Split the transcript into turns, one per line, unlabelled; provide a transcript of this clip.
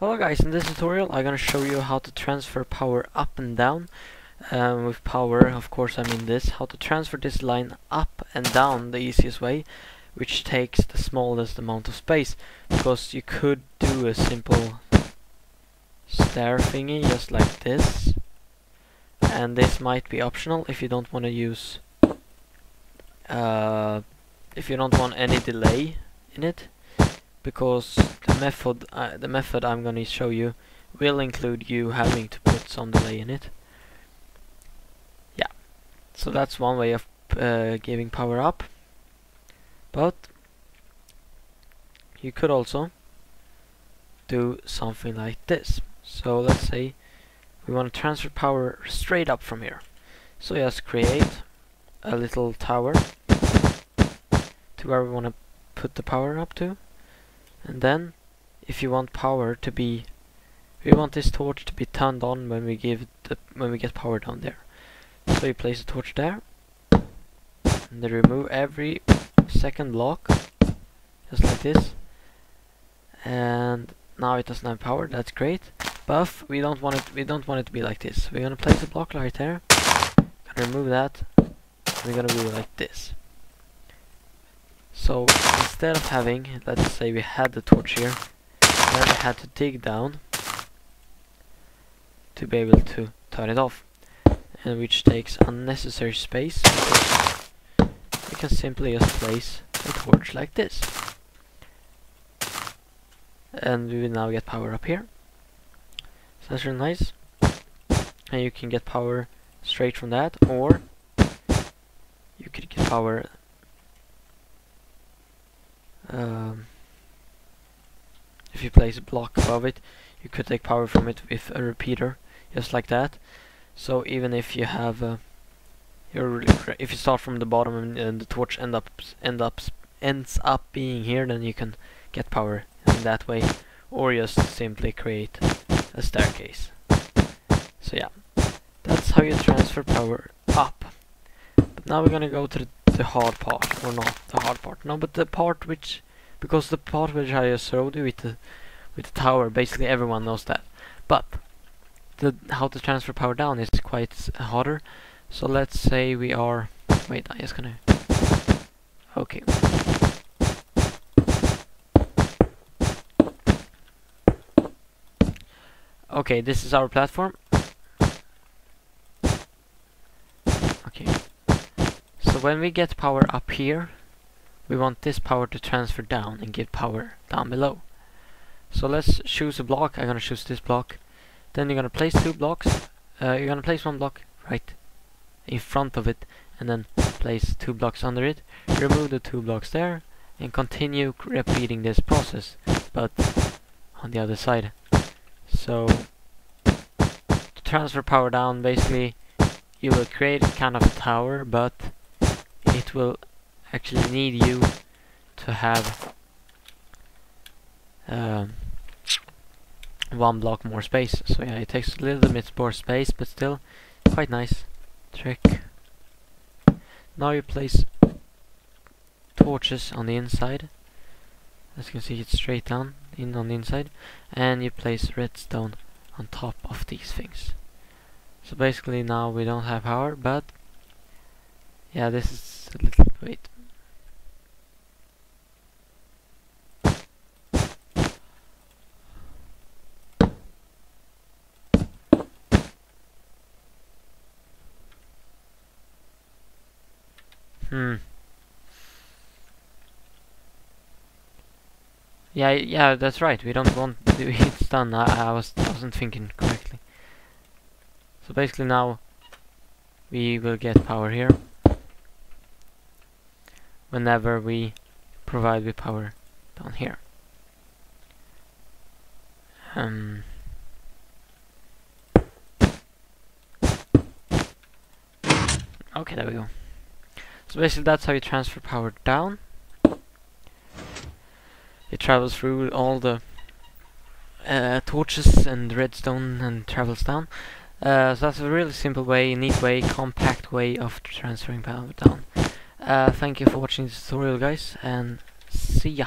guys, in this tutorial I'm gonna show you how to transfer power up and down. Um, with power, of course I mean this, how to transfer this line up and down the easiest way, which takes the smallest amount of space, because you could do a simple stair thingy just like this, and this might be optional if you don't want to use, uh, if you don't want any delay in it. Because method uh, the method I'm going to show you will include you having to put some delay in it. Yeah, so that's one way of uh, giving power up. But you could also do something like this. So let's say we want to transfer power straight up from here. So just create a little tower to where we want to put the power up to and then if you want power to be we want this torch to be turned on when we give the when we get power down there. So you place a torch there and then remove every second block just like this. And now it doesn't have power that's great. Buff we don't want it we don't want it to be like this. We're gonna place a block right there gonna remove that we're gonna do it like this. So instead of having, let's say we had the torch here, then I had to dig down to be able to turn it off, and which takes unnecessary space. We can simply just place a torch like this, and we will now get power up here. So that's really nice, and you can get power straight from that, or you could get power um, if you place a block above it you could take power from it with a repeater just like that. So even if you have uh, your if you start from the bottom and, and, the torch end up end up ends up being here then you can get power in that way or just simply create a staircase. So yeah that's how you transfer power up. But now we're gonna go to the the hard part, or not the hard part, no, but the part which, because the part which I just showed you with the, with the tower, basically everyone knows that, but the how to transfer power down is quite harder, so let's say we are, wait, I'm just gonna, okay. Okay, this is our platform, Okay. So when we get power up here, we want this power to transfer down and give power down below. So let's choose a block. I'm gonna choose this block. Then you're gonna place two blocks. Uh, you're gonna place one block right in front of it, and then place two blocks under it. Remove the two blocks there, and continue repeating this process, but on the other side. So to transfer power down, basically, you will create a kind of a tower, but it will actually need you to have um, one block more space. So yeah, it takes a little bit more space, but still quite nice trick. Now you place torches on the inside. As you can see, it's straight down in on the inside, and you place redstone on top of these things. So basically now we don't have power, but yeah, this is a little wait. Hmm. Yeah, yeah, that's right. We don't want to it's done. I, I was wasn't thinking correctly. So basically now we will get power here whenever we provide with power down here. Um, okay, there we go. So basically that's how you transfer power down. It travels through all the uh, torches and redstone and travels down. Uh, so that's a really simple way, neat way, compact way of transferring power down. Uh, thank you for watching this tutorial guys and see ya.